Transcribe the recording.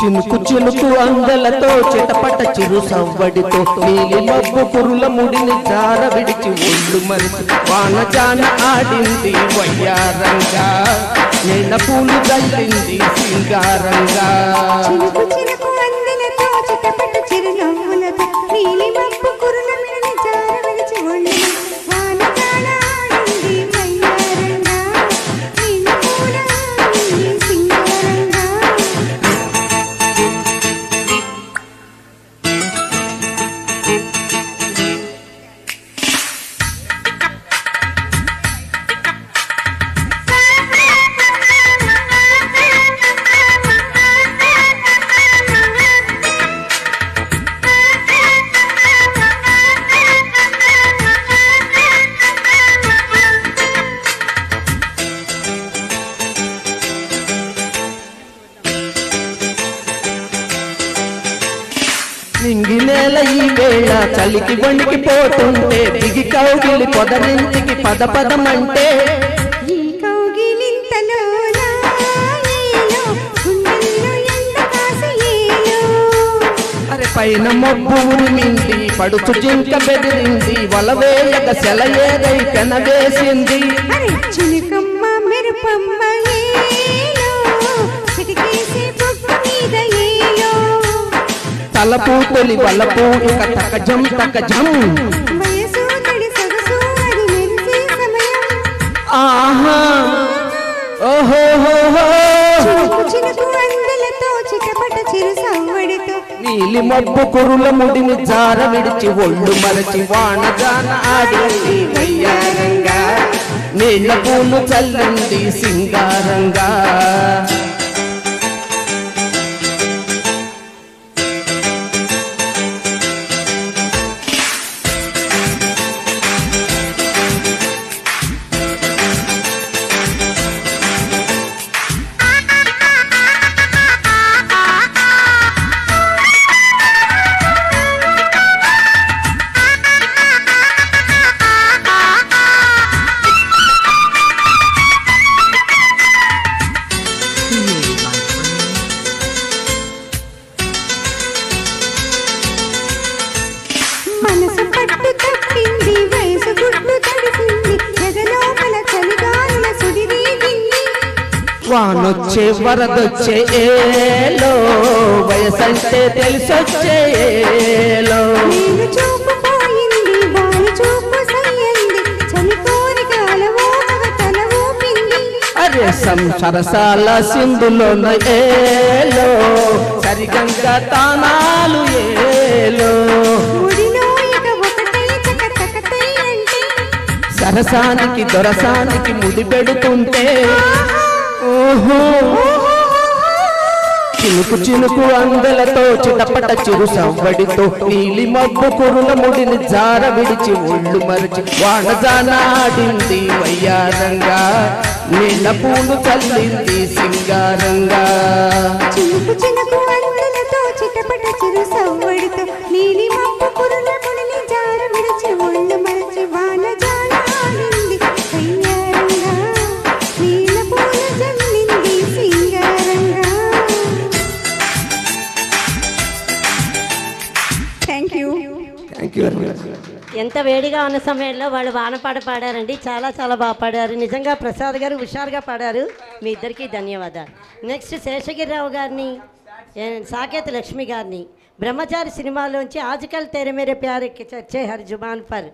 చినుకు చినుకు అందలతో చిటపట చిరు సవ్వడితో నీలి మబ్బు కురుల ముడిని చార విడిచి ఒళ్ళు మరిచి వానజాన ఆడింది వయ్యారంగా. నేల పూలు తల్లింది సింగారంగా. నింగి నేల ఈ వేళ చలికి వణికి పోతుంటే దిగి కౌగిలి పొదరింటికి పద పదమంటే ఏలో అరే పైన మబ్బు ఉరిమింది పడుచు జింక బెదిరింది వలవేయక సెలయేదై పెనవేసింది. అరే చినుకమ్మ మెరుపమ్మ తలపు తొలి వలపు ఇక తకజం తకజం మెరిసే సమయం. ఆహా. సవ్వడితో నీలి మబ్బు కురుల ముడిని జార విడిచి ఒళ్ళు మరచి వాన జాన ఆడింది నీళ్ళ పూలు చల్లింది సింగారంగా. వానొచ్చే వరదొచ్చే ఏలో వయసంటే తెలిసొచ్చే ఏలో. నేను చూపు పోయింది వారి చూపు సయ్యంది చలి కోరిక అలవోకగా తల ఊపింది. అరే సంసరసాల సింధులోన ఏలో సరిగంగా తానాలు ఏలో. సరసానికి దొరసానికి ముడి పెడుతుంటే చినుకు చినుకు అందలతో చిటపట చిరు సవ్వడితో నీలి మబ్బు కురుల ముడిని జార విడిచి ఒళ్ళు మరచి వానజానాడింది వయ్యారంగా. నిన్న పూలు చల్లింది సింగారంగా. ఎంత వేడిగా ఉన్న సమయంలో వాళ్ళు వానపాట పాడారండి. చాలా చాలా బాగా పాడారు. నిజంగా ప్రసాద్ గారు హుషారుగా పాడారు. మీ ఇద్దరికీ ధన్యవాదాలు. నెక్స్ట్ శేషగిరిరావు గారిని సాకేత్ సాకేత లక్ష్మి గారిని బ్రహ్మచారి సినిమాలోంచి ఆజకల్ తెర మేరే ప్యారే కి చర్చే హర్ జుబాన్ పర్